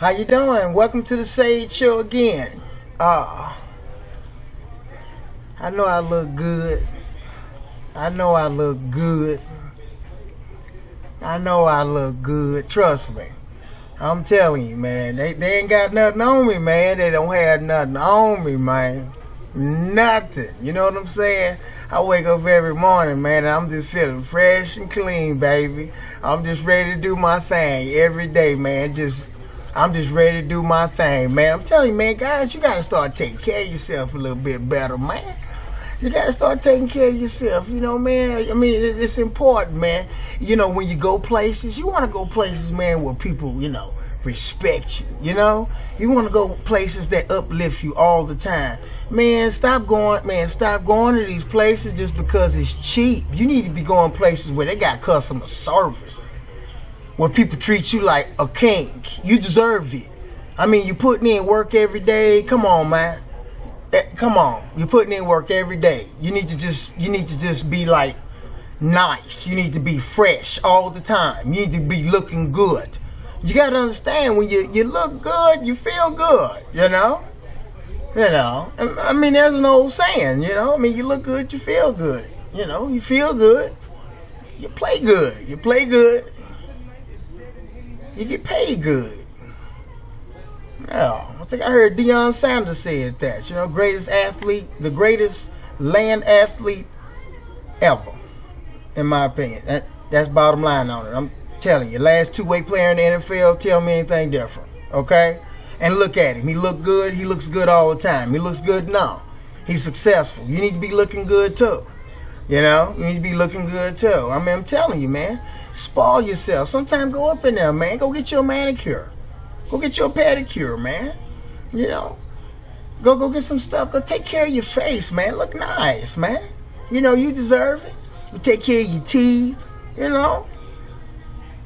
How you doing? Welcome to the Sage Show again. Uh, I know I look good. I know I look good. I know I look good. Trust me. I'm telling you, man. They, they ain't got nothing on me, man. They don't have nothing on me, man. Nothing. You know what I'm saying? I wake up every morning, man, and I'm just feeling fresh and clean, baby. I'm just ready to do my thing every day, man. Just I'm just ready to do my thing, man. I'm telling you, man, guys, you gotta start taking care of yourself a little bit better, man. You gotta start taking care of yourself, you know, man. I mean, it's important, man. You know, when you go places, you wanna go places, man, where people, you know, respect you, you know? You wanna go places that uplift you all the time. Man, stop going, man, stop going to these places just because it's cheap. You need to be going places where they got customer service where people treat you like a king. You deserve it. I mean, you putting in work every day. Come on, man. Eh, come on. You're putting in work every day. You need to just you need to just be like nice. You need to be fresh all the time. You need to be looking good. You gotta understand when you, you look good, you feel good, you know? You know. I mean there's an old saying, you know, I mean you look good, you feel good. You know, you feel good, you play good. You play good, you get paid good. Yeah, I think I heard Deion Sanders said that. You know, greatest athlete, the greatest land athlete ever, in my opinion. That, that's bottom line on it. I'm telling you, last two-way player in the NFL, tell me anything different. Okay? And look at him. He look good. He looks good all the time. He looks good now. He's successful. You need to be looking good too. You know, you need to be looking good too. I mean, I'm telling you, man. Spoil yourself. Sometimes go up in there, man. Go get your manicure. Go get your pedicure, man. You know, go go get some stuff. Go take care of your face, man. Look nice, man. You know, you deserve it. You take care of your teeth. You know,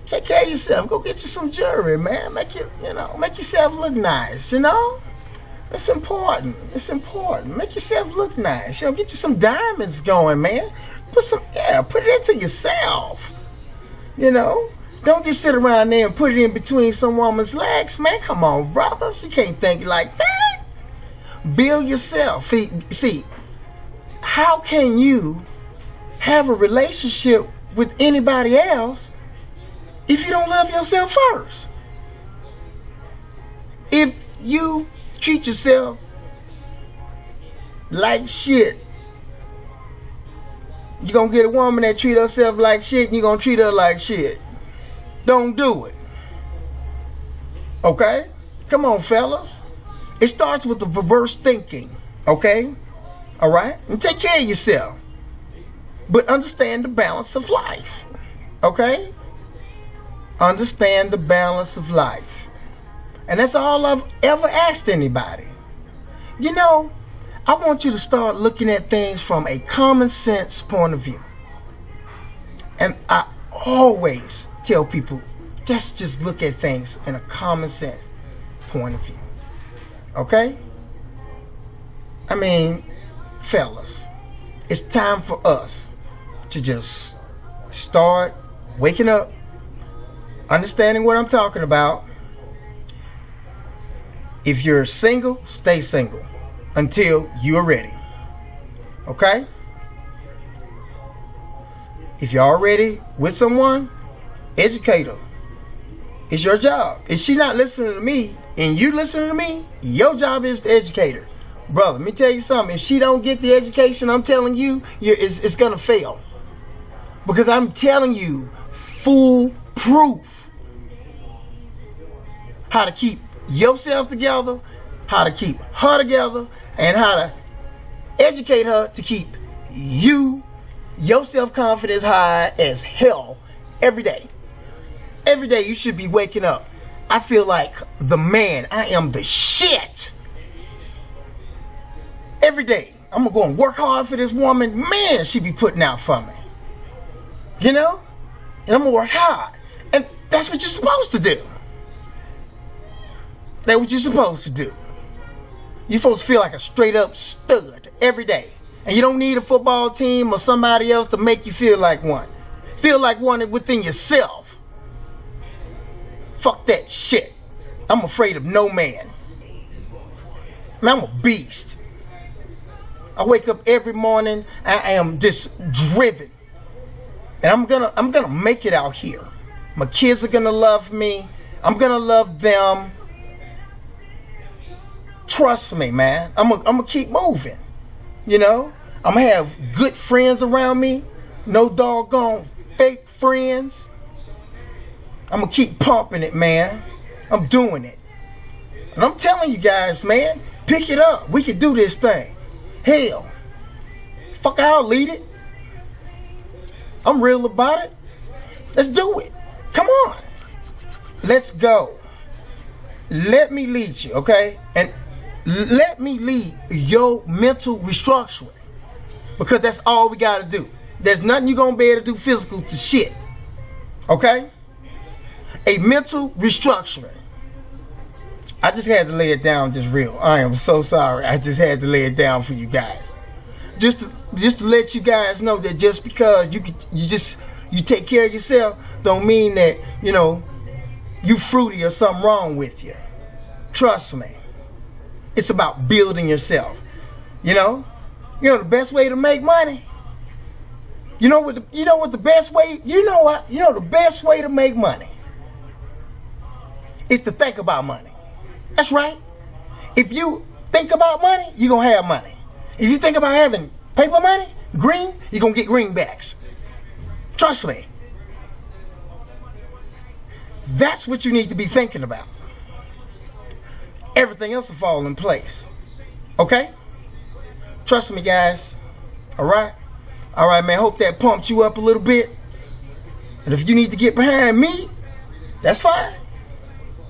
take care of yourself. Go get you some jewelry, man. Make you, you know, make yourself look nice. You know. It's important. It's important. Make yourself look nice. You know, get you some diamonds going, man. Put some, yeah, put it into yourself. You know, don't just sit around there and put it in between some woman's legs, man. Come on, brothers. You can't think like that. Build yourself. See, how can you have a relationship with anybody else if you don't love yourself first? If you treat yourself like shit you're gonna get a woman that treat herself like shit and you're gonna treat her like shit. Don't do it. Okay? Come on, fellas. It starts with the reverse thinking. Okay? Alright? And take care of yourself. But understand the balance of life. Okay? Understand the balance of life. And that's all I've ever asked anybody. You know, I want you to start looking at things from a common sense point of view. And I always tell people, just just look at things in a common sense point of view. Okay? I mean, fellas, it's time for us to just start waking up, understanding what I'm talking about. If you're single, stay single until you're ready. Okay? If you're already with someone, educate her. It's your job. If she not listening to me and you listening to me, your job is to educate her. Brother, let me tell you something. If she don't get the education I'm telling you, it's, it's going to fail. Because I'm telling you, foolproof how to keep yourself together, how to keep her together, and how to educate her to keep you, your self-confidence high as hell every day. Every day you should be waking up. I feel like the man. I am the shit. Every day. I'm gonna go and work hard for this woman. Man, she be putting out for me. You know? And I'm gonna work hard. And that's what you're supposed to do. That's what you're supposed to do. You're supposed to feel like a straight up stud every day. And you don't need a football team or somebody else to make you feel like one. Feel like one within yourself. Fuck that shit. I'm afraid of no man. Man, I'm a beast. I wake up every morning. I am just driven, and I'm gonna I'm gonna make it out here. My kids are gonna love me. I'm gonna love them. Trust me, man. I'm gonna I'm gonna keep moving. You know, I'm gonna have good friends around me. No doggone fake friends. I'm gonna keep pumping it, man. I'm doing it. And I'm telling you guys, man, pick it up. We can do this thing. Hell, fuck, I'll lead it. I'm real about it. Let's do it. Come on. Let's go. Let me lead you, okay? And let me lead your mental restructuring. Because that's all we got to do. There's nothing you're going to be able to do physical to shit. Okay? A mental restructuring. I just had to lay it down just real. I am so sorry. I just had to lay it down for you guys. Just to, just to let you guys know that just because you you just you take care of yourself don't mean that, you know, you fruity or something wrong with you. Trust me. It's about building yourself. You know? You know the best way to make money? You know what the, you know what the best way, you know what? You know the best way to make money is to think about money. That's right. If you think about money, you're to have money. If you think about having paper money, green, you're to get greenbacks. Trust me. That's what you need to be thinking about. Everything else will fall in place. Okay? Trust me, guys. All right? All right, man. Hope that pumped you up a little bit. And if you need to get behind me, that's fine.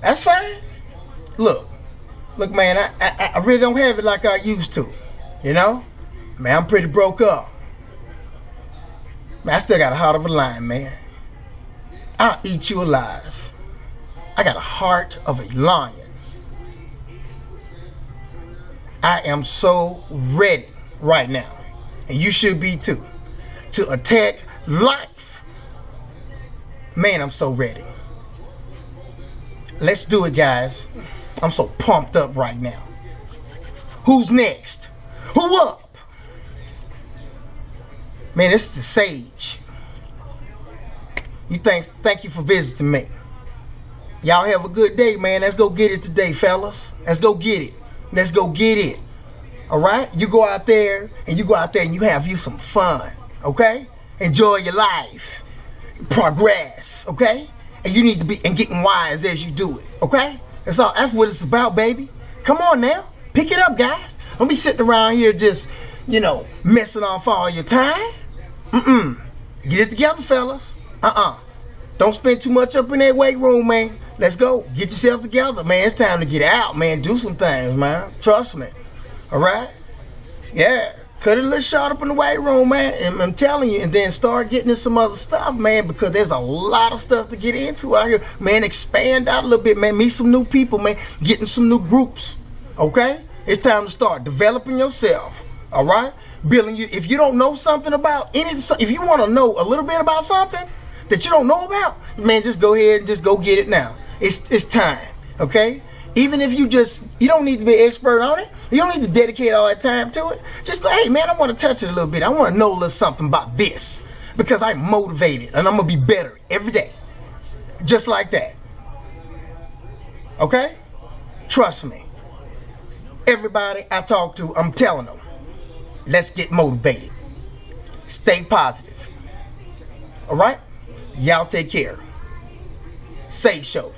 That's fine look, look, man, I, I, I really don't have it like I used to. You know? Man, I'm pretty broke up. Man, I still got a heart of a lion, man. I'll eat you alive. I got a heart of a lion. I am so ready right now, and you should be too, to attack life. Man, I'm so ready. Let's do it, guys. I'm so pumped up right now. Who's next? Who up? Man, this is the Sage. You thanks thank you for visiting me. Y'all have a good day, man. Let's go get it today, fellas. Let's go get it. Let's go get it. Alright? You go out there and you go out there and you have you some fun. Okay? Enjoy your life. Progress. Okay? And you need to be and getting wise as you do it. Okay? That's all. That's what it's about, baby. Come on now. Pick it up, guys. Don't be sitting around here just, you know, messing off all your time. Mm-mm. Get it together, fellas. Uh-uh. Don't spend too much up in that weight room, man. Let's go. Get yourself together, man. It's time to get out, man. Do some things, man. Trust me. All right? Yeah cut it a little short up in the weight room, man. And I'm telling you, and then start getting into some other stuff, man, because there's a lot of stuff to get into out here. Man, expand out a little bit, man. Meet some new people, man. Getting some new groups. Okay? It's time to start developing yourself. All right? Building you. If you don't know something about any, if you want to know a little bit about something that you don't know about, man, just go ahead and just go get it now. It's it's time. Okay? Even if you just, you don't need to be an expert on it. You don't need to dedicate all that time to it. Just go, hey man, I want to touch it a little bit. I want to know a little something about this because I'm motivated and I'm to be better every day. Just like that. Okay? Trust me. Everybody I talk to, I'm telling them, let's get motivated. Stay positive. All right? Y'all take care. Sage Show.